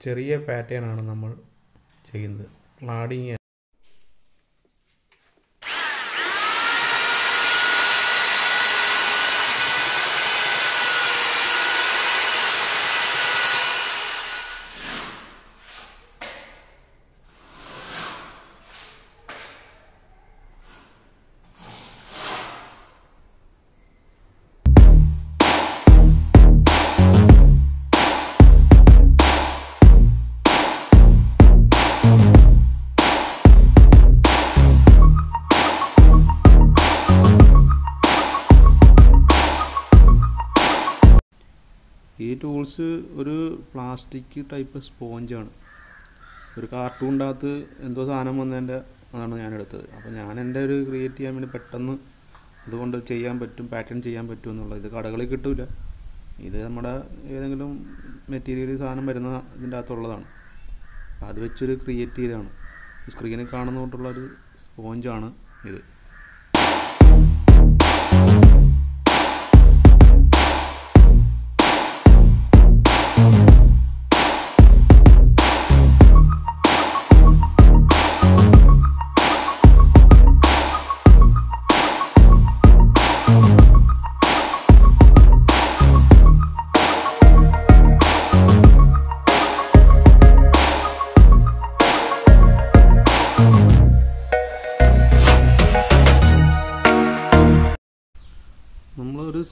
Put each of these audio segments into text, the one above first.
ചെറിയ പാറ്റേൺ ആണ് നമ്മൾ ചെയ്യുന്നത്. ക്ലാഡിങ് ടൂൾസ് ഒരു പ്ലാസ്റ്റിക് ടൈപ്പ് സ്പോഞ്ചാണ്. ഒരു കാർട്ടൂണിന്റെ എന്തോ സാധനം വന്നതിന്റെ അതാണ് ഞാൻ എടുത്തത് അപ്പോൾ ഞാൻ എന്റെ ഒരു ക്രിയേറ്റ് ചെയ്യാൻ വേണ്ടി പെട്ടെന്ന് അതുകൊണ്ട് ചെയ്യാൻ പറ്റും പാറ്റേൺ ചെയ്യാൻ പറ്റും എന്നുള്ളത്. ഇത് കടകളിൽ കിട്ടില്ല ഇത് നമ്മുടെ ഏതെങ്കിലും മെറ്റീരിയൽ സാധനം വരുന്ന ഇതിന്റെ അകത്തുള്ളതാണ്. അത് വെച്ചൊരു ക്രിയേറ്റ് ചെയ്താണ് സ്ക്രീനിൽ കാണുന്നതുകൊണ്ടുള്ള ഒരു സ്പോഞ്ചാണ് ഇത്.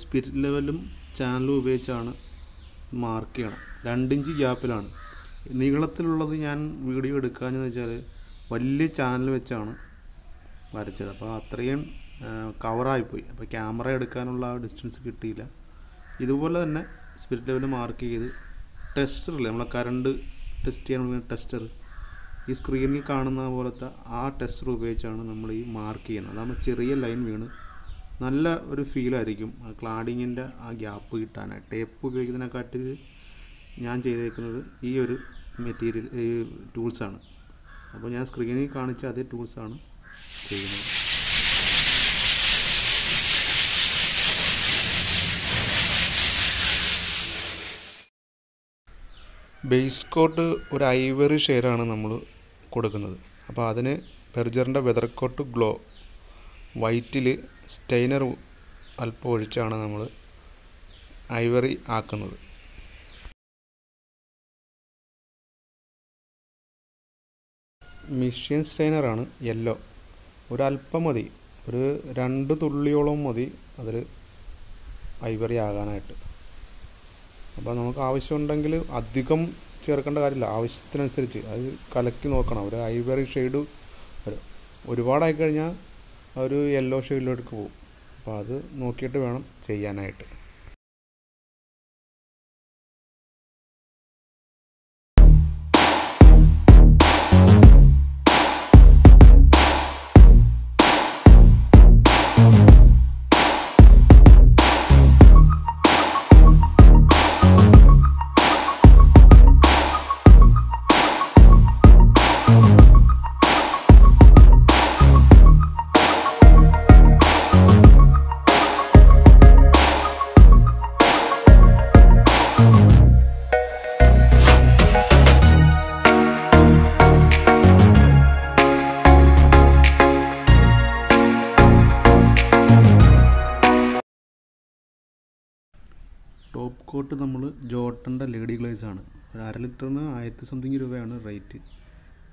സ്പിരിറ്റ് ലെവലും ചാനലും ഉപയോഗിച്ചാണ് മാർക്ക് ചെയ്യണം. രണ്ടിഞ്ച് ഗ്യാപ്പിലാണ് നീളത്തിലുള്ളത് ഞാൻ വീഡിയോ എടുക്കാമെന്ന് വെച്ചാൽ വലിയ ചാനൽ വെച്ചാണ് വരച്ചത്. അപ്പോൾ അത്രയും കവറായിപ്പോയി അപ്പോൾ ക്യാമറ എടുക്കാനുള്ള ഡിസ്റ്റൻസ് കിട്ടിയില്ല. ഇതുപോലെ തന്നെ സ്പിരിറ്റ് ലെവൽ മാർക്ക് ചെയ്ത് ടെസ്റ്റർ ടെസ്റ്ററില്ലേ നമ്മളെ കറണ്ട് ടെസ്റ്റ് ചെയ്യാൻ വേണ്ടി ടെസ്റ്റർ ഈ സ്ക്രീനിൽ കാണുന്ന പോലത്തെ ആ ടെസ്റ്റർ ഉപയോഗിച്ചാണ് നമ്മൾ ഈ മാർക്ക് ചെയ്യുന്നത്. അതാകുമ്പോൾ ചെറിയ ലൈൻ വീണ് നല്ല ഒരു ഫീലായിരിക്കും ക്ലാഡിങ്ങിന്റെ ആ ഗ്യാപ്പ് കിട്ടാനായിട്ട്. ടേപ്പ് ഉപയോഗിക്കുന്നതിനെക്കാട്ടിൽ ഞാൻ ചെയ്തേക്കുന്നത് ഈ ഒരു മെറ്റീരിയൽ ഈ ടൂൾസാണ് അപ്പോൾ ഞാൻ സ്ക്രീനിൽ കാണിച്ച അതേ ടൂൾസാണ് ചെയ്യുന്നത്. ബേസ് കോട്ട് ഒരു ഐവറി ഷെയ്ഡാണ് നമ്മൾ കൊടുക്കുന്നത്. അപ്പോൾ അതിന് പെർജറിന്റെ വെതർ കോട്ട് ഗ്ലോ വൈറ്റിൽ സ്റ്റെയിനർ അല്പം ഒഴിച്ചാണ് നമ്മൾ ഐവറി ആക്കുന്നത്. മിഷ്യൻ സ്റ്റെയിനറാണ് യെല്ലോ. ഒരല്പം മതി. ഒരു രണ്ട് തുള്ളിയോളം മതി അതിൽ ഐവറി ആകാനായിട്ട്. അപ്പോൾ നമുക്ക് ആവശ്യമുണ്ടെങ്കിൽ അധികം ചേർക്കേണ്ട കാര്യമില്ല. ആവശ്യത്തിനനുസരിച്ച് അത് കലക്കി നോക്കണം. ഒരു ഐവറി ഷെയ്ഡ് ഒരു ഒരുപാടായി കഴിഞ്ഞാൽ ഒരു യെല്ലോ ഷെയ്ഡിലേക്ക് പോകും അപ്പോൾ അത് നോക്കിയിട്ട് വേണം ചെയ്യാനായിട്ട്. കോട്ട് നമ്മൾ ജോട്ടന്റെ ലേഡി ഗ്ലേസ് ആണ്. ഒരു അര ലിറ്ററിന് ആയിരത്തി സംതിങ് രൂപയാണ് റേറ്റ്.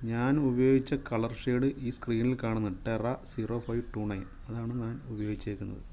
ഞാൻ ഉപയോഗിച്ച കളർ ഷെയ്ഡ് ഈ സ്ക്രീനിൽ കാണുന്ന ടെറ സീറോ ഫൈവ് ടു നയൻ. അതാണ് ഞാൻ ഉപയോഗിച്ചേക്കുന്നത്.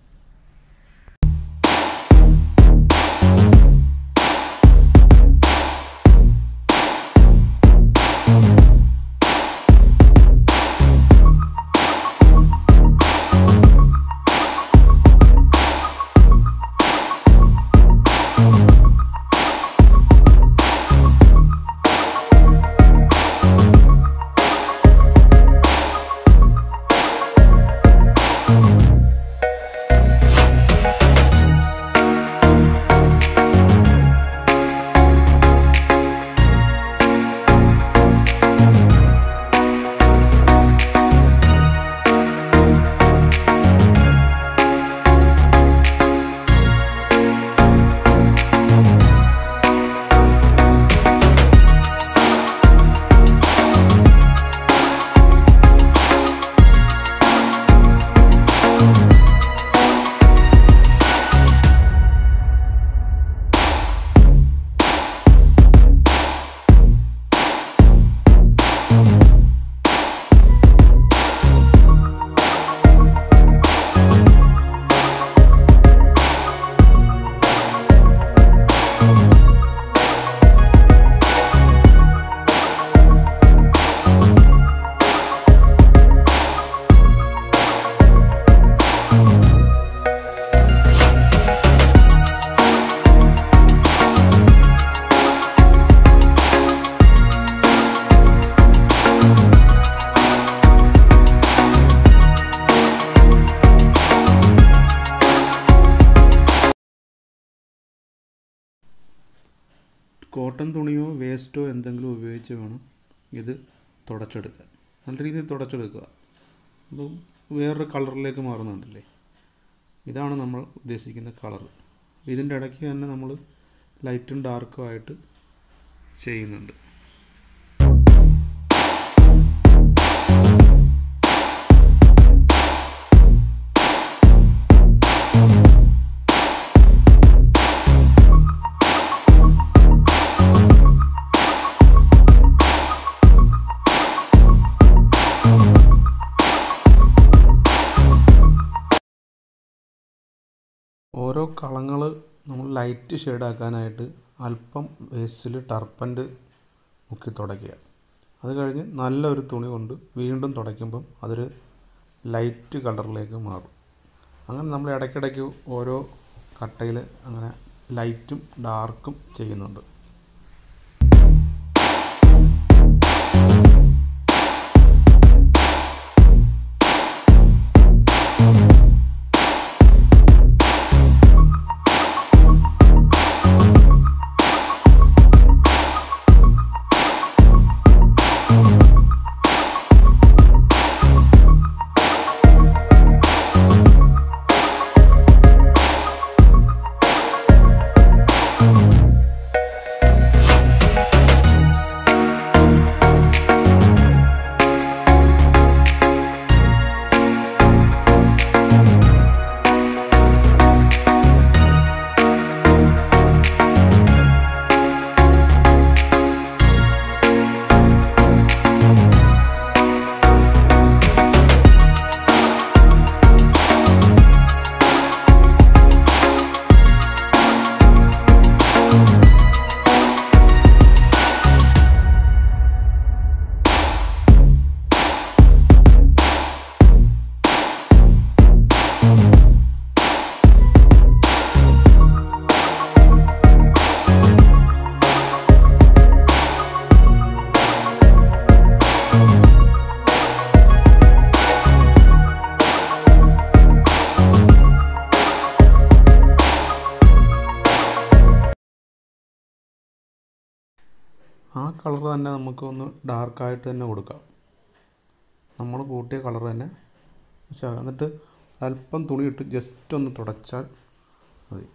കോട്ടൺ തുണിയോ വേസ്റ്റോ എന്തെങ്കിലും ഉപയോഗിച്ച് വേണം ഇത് തുടച്ചെടുക്കുക നല്ല രീതിയിൽ തുടച്ചെടുക്കുക. അപ്പം വേറൊരു കളറിലേക്ക് മാറുന്നുണ്ടല്ലേ? ഇതാണ് നമ്മൾ ഉദ്ദേശിക്കുന്ന കളർ ഇതിന്റെ ഇടയ്ക്ക് തന്നെ നമ്മൾ ലൈറ്റും ഡാർക്കും ആയിട്ട് ചെയ്യുന്നുണ്ട്. ഓരോ കളങ്ങൾ നമ്മൾ ലൈറ്റ് ഷെയ്ഡാക്കാനായിട്ട് അല്പം വേസ്റ്റിൽ ടർപ്പന്റ് മുക്കി തുടയ്ക്കുക. അത് കഴിഞ്ഞ് നല്ലൊരു തുണി കൊണ്ട് വീണ്ടും തുടയ്ക്കുമ്പം അതൊരു ലൈറ്റ് കളറിലേക്ക് മാറും. അങ്ങനെ നമ്മൾ ഇടയ്ക്കിടയ്ക്ക് ഓരോ കട്ടയിൽ അങ്ങനെ ലൈറ്റും ഡാർക്കും ചെയ്യുന്നുണ്ട്. ആ കളർ തന്നെ നമുക്കൊന്ന് ഡാർക്കായിട്ട് തന്നെ കൊടുക്കാം. നമ്മൾ കൂട്ടിയ കളർ തന്നെ എന്നിട്ട് അല്പം തുണിയിട്ട് ജസ്റ്റ് ഒന്ന് തുടച്ചാൽ മതി.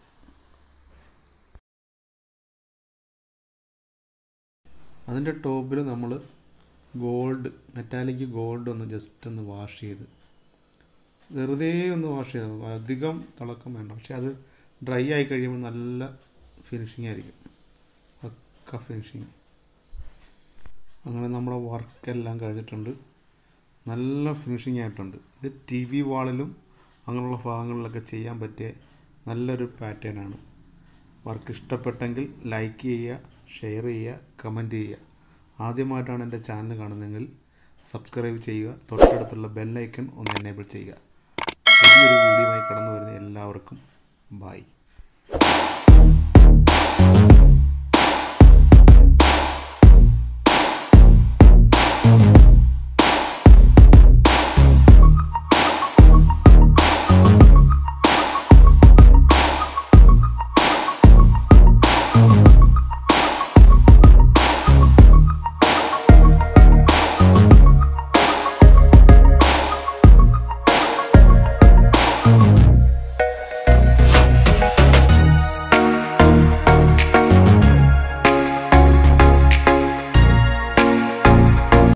അതിന്റെ ടോപ്പിൽ നമ്മൾ ഗോൾഡ് മെറ്റാലിക് ഗോൾഡ് ഒന്ന് ജസ്റ്റ് ഒന്ന് വാഷ് ചെയ്ത് വെറുതെ ഒന്ന് വാഷ് ചെയ്താൽ അധികം തിളക്കം വേണ്ട. പക്ഷെ അത് ഡ്രൈ ആയി കഴിയുമ്പോൾ നല്ല ഫിനിഷിംഗ് ആയിരിക്കും. പക്ക ഫിനിഷിങ് അങ്ങനെ നമ്മുടെ വർക്കെല്ലാം കഴിഞ്ഞിട്ടുണ്ട്. നല്ല ഫിനിഷിംഗ് ആയിട്ടുണ്ട്. ഇത് ടി വി വാളിലും അങ്ങനെയുള്ള ഭാഗങ്ങളിലൊക്കെ ചെയ്യാൻ പറ്റിയ നല്ലൊരു പാറ്റേൺ ആണ്. വർക്ക് ഇഷ്ടപ്പെട്ടെങ്കിൽ ലൈക്ക് ചെയ്യുക ഷെയർ ചെയ്യുക കമന്റ് ചെയ്യുക. ആദ്യമായിട്ടാണ് എന്റെ ചാനൽ കാണുന്നതെങ്കിൽ സബ്സ്ക്രൈബ് ചെയ്യുക. തൊട്ടടുത്തുള്ള ബെല്ലൈക്കൺ ഒന്ന് എനേബിൾ ചെയ്യുക. പുതിയൊരു വീഡിയോയുമായി കടന്നു വരുന്ന എല്ലാവർക്കും ബായ്